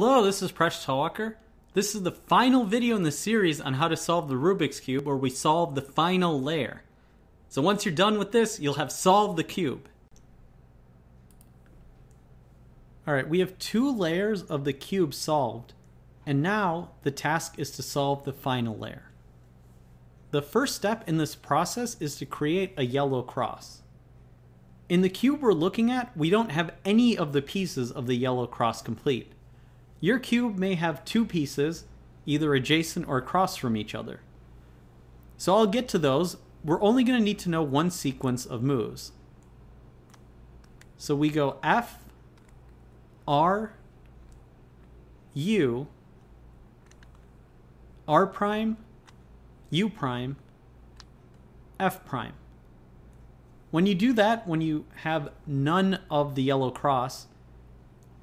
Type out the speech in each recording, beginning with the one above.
Hello, this is Presh Talwalkar. This is the final video in the series on how to solve the Rubik's Cube where we solve the final layer. So once you're done with this, you'll have solved the cube. Alright, we have two layers of the cube solved, and now the task is to solve the final layer. The first step in this process is to create a yellow cross. In the cube we're looking at, we don't have any of the pieces of the yellow cross complete. Your cube may have two pieces, either adjacent or across from each other. So I'll get to those. We're only going to need to know one sequence of moves. So we go F, R, U, R prime, U prime, F prime. When you do that, when you have none of the yellow cross,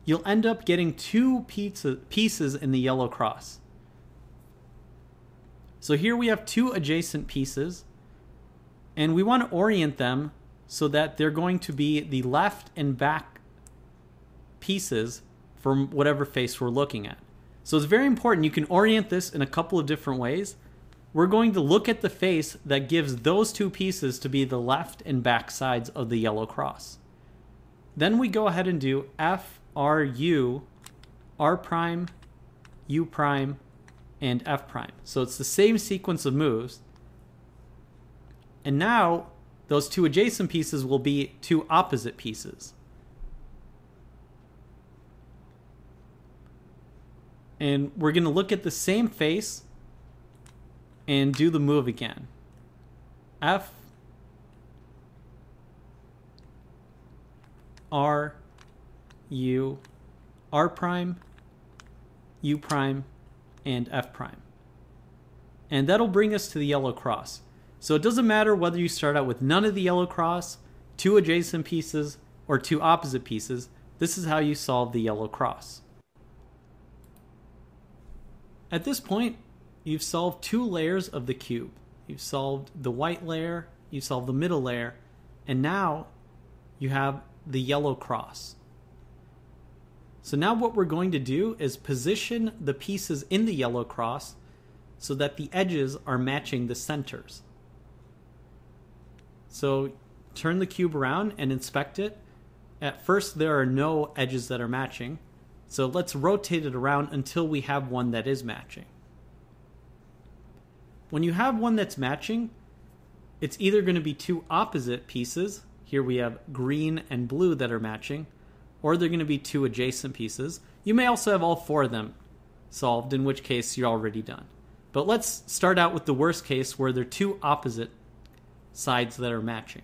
you'll end up getting two pizza, pieces in the yellow cross. So here we have two adjacent pieces, and we want to orient them so that they're going to be the left and back pieces from whatever face we're looking at. So it's very important. You can orient this in a couple of different ways. We're going to look at the face that gives those two pieces to be the left and back sides of the yellow cross. Then we go ahead and do F R U, R prime, U prime, and F prime. So it's the same sequence of moves. And now those two adjacent pieces will be two opposite pieces. And we're going to look at the same face and do the move again. F R U, R prime, U prime, and F prime. And that'll bring us to the yellow cross. So it doesn't matter whether you start out with none of the yellow cross, two adjacent pieces, or two opposite pieces, this is how you solve the yellow cross. At this point, you've solved two layers of the cube. You've solved the white layer, you solved the middle layer, and now you have the yellow cross. So now what we're going to do is position the pieces in the yellow cross so that the edges are matching the centers. So turn the cube around and inspect it. At first there are no edges that are matching. So let's rotate it around until we have one that is matching. When you have one that's matching, it's either going to be two opposite pieces. Here we have green and blue that are matching or they're going to be two adjacent pieces. You may also have all four of them solved, in which case you're already done. But let's start out with the worst case where they're two opposite sides that are matching.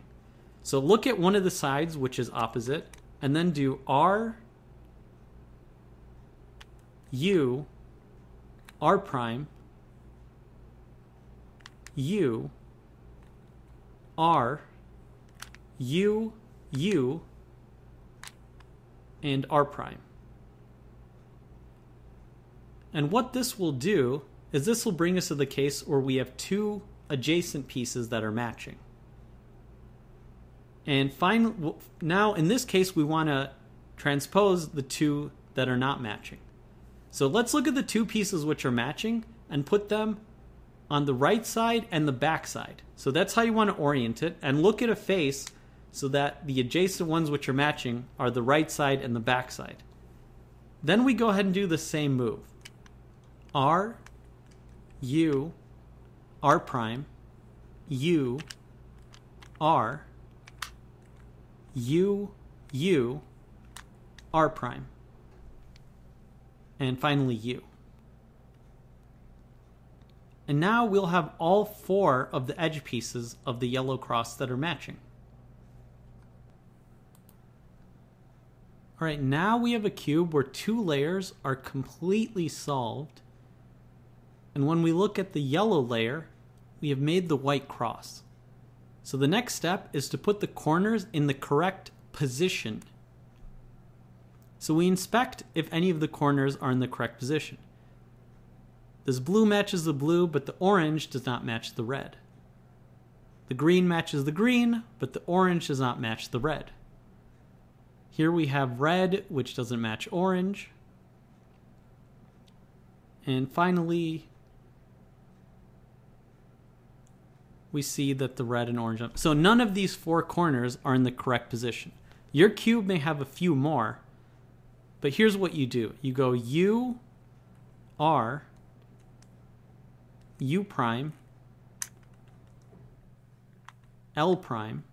So look at one of the sides which is opposite, and then do R, U, R prime, U, R, U, U, and R prime. And what this will do is this will bring us to the case where we have two adjacent pieces that are matching. And finally, now in this case, we want to transpose the two that are not matching. So let's look at the two pieces which are matching and put them on the right side and the back side. So that's how you want to orient it. And look at a face so that the adjacent ones which are matching are the right side and the back side. Then we go ahead and do the same move. R, U, R prime, U, R, U, U, R prime, and finally U. And now we'll have all four of the edge pieces of the yellow cross that are matching. All right, now we have a cube where two layers are completely solved. And when we look at the yellow layer, we have made the white cross. So the next step is to put the corners in the correct position. So we inspect if any of the corners are in the correct position. This blue matches the blue, but the orange does not match the red. The green matches the green, but the orange does not match the red. Here we have red, which doesn't match orange. And finally, we see that the red and orange. So none of these four corners are in the correct position. Your cube may have a few more, but here's what you do. You go U, R, U prime, L prime,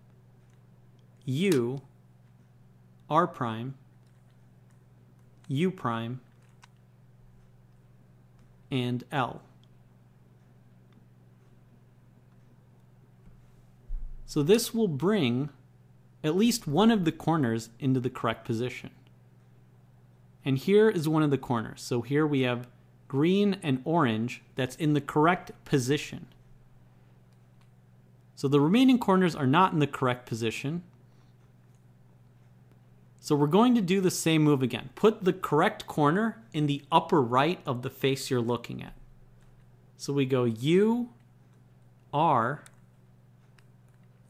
U, R prime, U prime, and L. So this will bring at least one of the corners into the correct position. And here is one of the corners. So here we have green and orange that's in the correct position. So the remaining corners are not in the correct position. So we're going to do the same move again. Put the correct corner in the upper right of the face you're looking at. So we go U, R,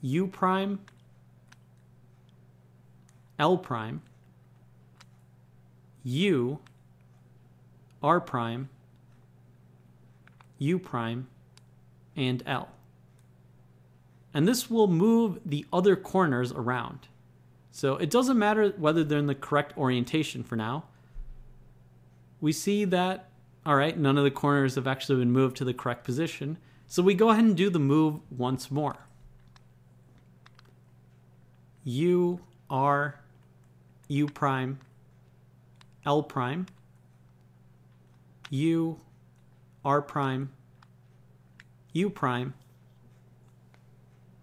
U prime, L prime, U, R prime, U prime, and L. And this will move the other corners around. So it doesn't matter whether they're in the correct orientation for now. We see that, all right, none of the corners have actually been moved to the correct position. So we go ahead and do the move once more. U, R, U prime, L prime, U, R prime, U prime,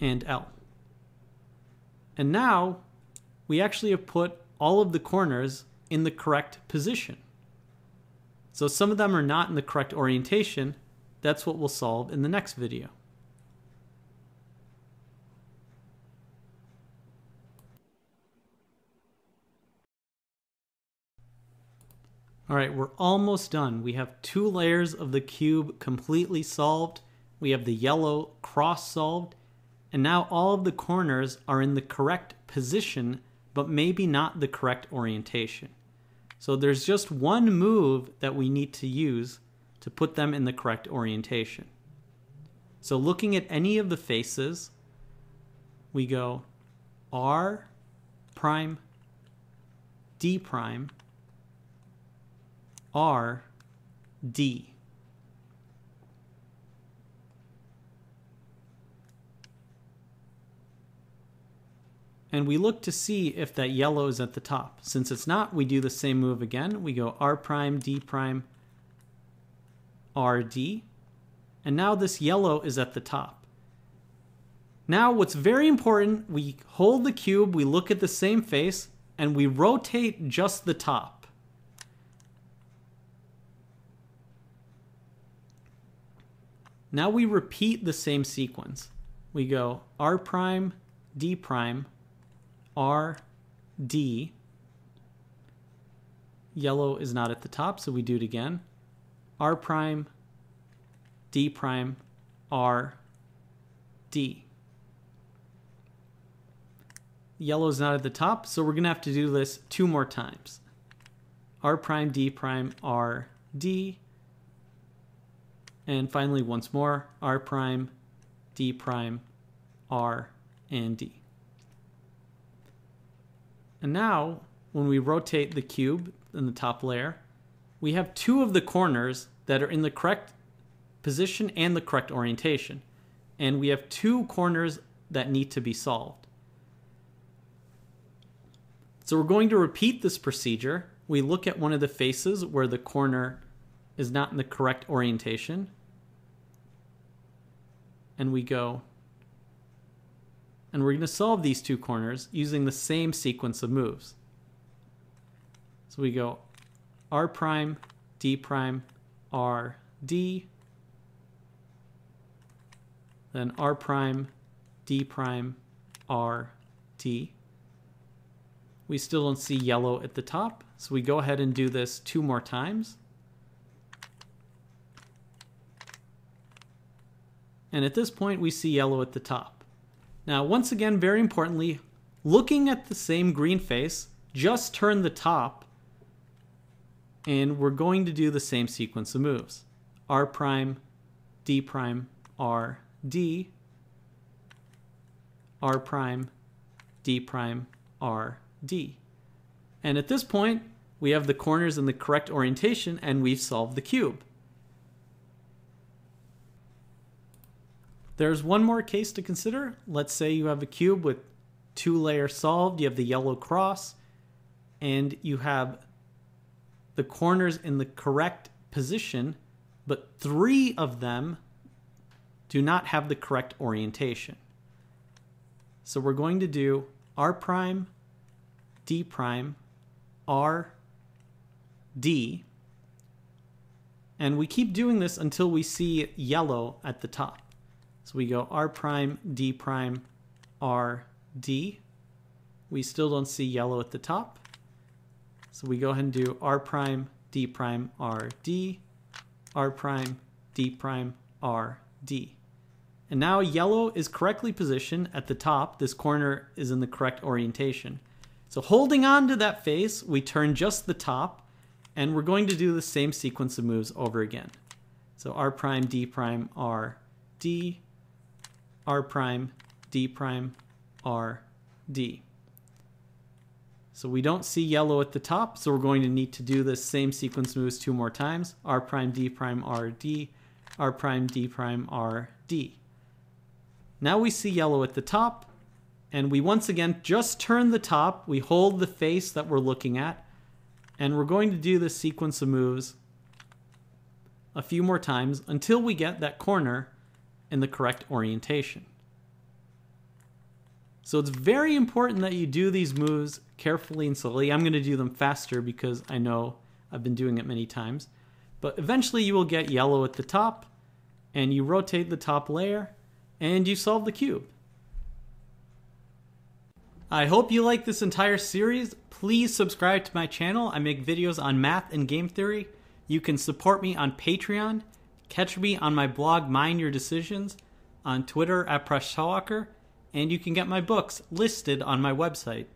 and L. And now we actually have put all of the corners in the correct position. So some of them are not in the correct orientation. That's what we'll solve in the next video. All right, we're almost done. We have two layers of the cube completely solved. We have the yellow cross solved. And now all of the corners are in the correct position, but maybe not the correct orientation. So there's just one move that we need to use to put them in the correct orientation. So looking at any of the faces, we go R prime, D prime, R, D. And we look to see if that yellow is at the top. Since it's not, we do the same move again. We go R prime, D prime, R, D. And now this yellow is at the top. Now what's very important, we hold the cube, we look at the same face, and we rotate just the top. Now we repeat the same sequence. We go R prime, D prime, R, D. Yellow is not at the top, so we do it again. R prime, D prime, R, D. Yellow is not at the top, so we're going to have to do this two more times. R prime, D prime, R, D. And finally, once more, R prime, D prime, R, and D. And now, when we rotate the cube in the top layer, we have two of the corners that are in the correct position and the correct orientation. And we have two corners that need to be solved. So we're going to repeat this procedure. We look at one of the faces where the corner is not in the correct orientation and we go, and we're going to solve these two corners using the same sequence of moves. So we go R prime, D prime, R, D, then R prime, D prime, R, D. We still don't see yellow at the top, so we go ahead and do this two more times. And at this point, we see yellow at the top. Now, once again, very importantly, looking at the same green face, just turn the top and we're going to do the same sequence of moves. R prime, D prime, R, D, R prime, D prime, R, D. And at this point, we have the corners in the correct orientation and we've solved the cube. There's one more case to consider. Let's say you have a cube with two layers solved, you have the yellow cross, and you have the corners in the correct position, but three of them do not have the correct orientation. So we're going to do R prime, D prime, R, D, and we keep doing this until we see yellow at the top. So we go R prime, D prime, R, D. We still don't see yellow at the top. So we go ahead and do R prime, D prime, R, D, R prime, D prime, R, D. And now yellow is correctly positioned at the top. This corner is in the correct orientation. So holding on to that face, we turn just the top, and we're going to do the same sequence of moves over again. So R prime, D prime, R, D, R prime, D prime, R, D. So we don't see yellow at the top, so we're going to need to do this same sequence moves two more times. R prime, D prime, R, D, R prime, D prime, R, D. Now we see yellow at the top, and we once again just turn the top. We hold the face that we're looking at, and we're going to do this sequence of moves a few more times until we get that corner in the correct orientation. So it's very important that you do these moves carefully and slowly. I'm going to do them faster because I know I've been doing it many times. But eventually you will get yellow at the top, and you rotate the top layer, and you solve the cube. I hope you like this entire series. Please subscribe to my channel. I make videos on math and game theory. You can support me on Patreon Catch me on my blog, Mind Your Decisions, on Twitter at Presh and you can get my books listed on my website.